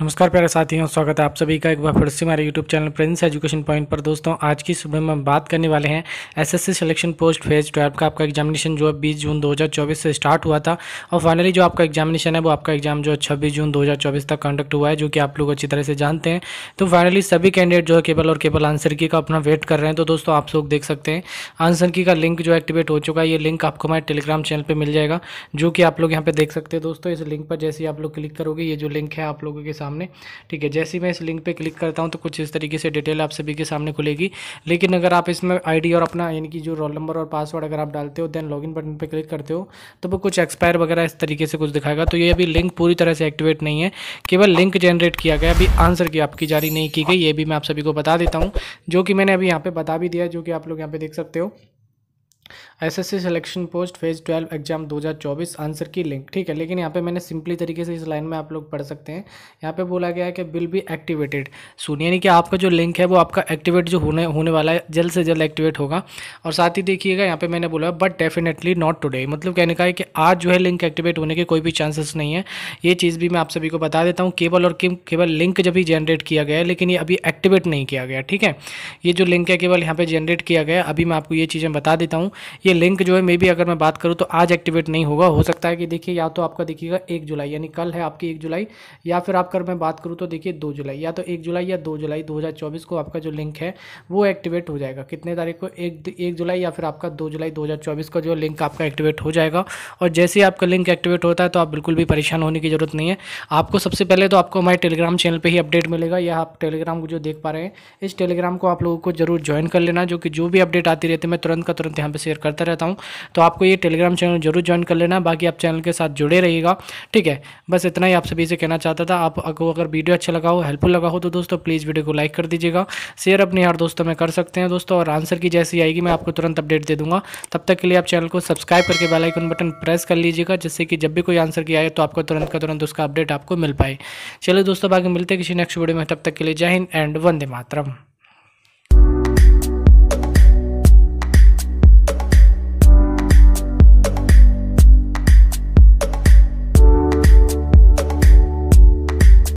नमस्कार प्यारे साथियों, स्वागत है आप सभी का एक बार फिर से हमारे YouTube channel Prince education point पर। दोस्तों, आज की सुबह में हम बात करने वाले हैं SSC selection post phase twelve का। आपका एग्जामिनेशन जो है 20 जून 2024 से स्टार्ट हुआ था और फाइनली जो आपका एग्जामिनेशन है, वो आपका एग्ज़ाम जो है छब्बीस जून दो हज़ार चौबीस तक कंडक्ट हुआ है, जो कि आप लोग अच्छी तरह से जानते हैं। तो फाइनली सभी कैंडिडेट जो है केवल और केवल आंसर की का अपना वेट कर रहे हैं। तो दोस्तों, आप लोग देख सकते हैं आंसर की का लिंक जो एक्टिवेट हो चुका है, ये लिंक आपको हमारे टेलीग्राम चैनल पर मिल जाएगा, जो कि आप लोग यहाँ पे देख सकते हैं। दोस्तों, इस लिंक पर जैसे ही आप लोग क्लिक करोगे, ये जो लिंक है आप लोगों के ठीक है, जैसे ही मैं इस लिंक पे क्लिक करता हूँ तो कुछ इस तरीके से डिटेल आप सभी के सामने खुलेगी। लेकिन अगर आप इसमें आईडी और अपना, यानी कि जो रोल नंबर और पासवर्ड अगर आप डालते हो देन लॉगिन बटन पे क्लिक करते हो तो वो कुछ एक्सपायर वगैरह इस तरीके से कुछ दिखाएगा। तो ये अभी लिंक पूरी तरह से एक्टिवेट नहीं है। केवल लिंक जनरेट किया गया अभी आंसर की आपकी जारी नहीं की गई, ये भी मैं आप सभी को बता देता हूँ। जो कि मैंने अभी यहाँ पर बता भी दिया जो कि आप लोग यहाँ पर देख सकते हो। SSC selection post phase twelve exam 2024 answer key link ठीक है? लेकिन यहाँ पे मैंने सिंपली तरीके से इस लाइन में आप लोग पढ़ सकते हैं। यहाँ पे बोला गया है कि बिल बी एक्टिवेटेड सुनिए, यानी कि आपका जो लिंक है वो आपका एक्टिवेट जो होने होने वाला है, जल्द से जल्द एक्टिवेट होगा। और साथ ही देखिएगा, यहाँ पर मैंने बोला बट डेफिनेटली नॉट टुडे मतलब कहने का है कि आज जो है लिंक एक्टिवेट होने के कोई भी चांसेस नहीं है। ये चीज़ भी मैं आप सभी को बता देता हूँ, केवल और केवल लिंक जब भी जनरेट किया गया लेकिन ये अभी एक्टिवेट नहीं किया गया, ठीक है? ये जो लिंक है केवल यहाँ पर जनरेट किया गया अभी मैं आपको ये चीज़ें बता देता हूँ। ये लिंक जो है मे बी अगर मैं बात करूँ तो आज एक्टिवेट नहीं होगा। हो सकता है कि देखिए, या तो आपका देखिएगा एक जुलाई, यानी कल है आपकी एक जुलाई, या फिर आपकर मैं बात करूँ तो देखिए दो जुलाई, या तो एक जुलाई या दो जुलाई, दो हज़ार चौबीस को आपका जो लिंक है, वो एक्टिवेट हो जाएगा। कितने तारीख को? एक एक जुलाई या फिर आपका दो जुलाई, दो हज़ार चौबीस का जो लिंक आपका एक्टिवेट हो जाएगा। और जैसे ही आपका लिंक एक्टिवेट होता है तो आप बिल्कुल भी परेशान होने की ज़रूरत नहीं है। आपको सबसे पहले तो आपको हमारे टेलीग्राम चैनल पर ही अपडेट मिलेगा। या आप टेलीग्राम को जो देख पा रहे हैं, इस टेलीग्राम को आप लोगों को ज़रूर ज्वाइन कर लेना, जो कि जो भी अपडेट आती रहती है, मैं तुरंत का तुरंत यहाँ पर शेयर करता रहता हूँ। तो आपको ये टेलीग्राम चैनल ज़रूर ज्वाइन कर लेना, बाकी आप चैनल के साथ जुड़े रहिएगा, ठीक है? बस इतना ही आप सभी से कहना चाहता था, आप अगर वीडियो अच्छा लगा हो हेल्पफुल लगा हो तो दोस्तों प्लीज़ वीडियो को लाइक कर दीजिएगा। शेयर अपने यार दोस्तों में कर सकते हैं दोस्तों, और आंसर की जैसी आएगी, मैं आपको तुरंत अपडेट दे दूँगा। तब तक के लिए आप चैनल को सब्सक्राइब करके बेलाइकन बटन प्रेस कर लीजिएगा, जिससे कि जब भी कोई आंसर की आए तो आपको तुरंत का तुरंत उसका अपडेट आपको मिल पाए। चलिए दोस्तों बाकी मिलते किसी नेक्स्ट वीडियो में, तब तक के लिए जय हिंद एंड वंदे मातरम।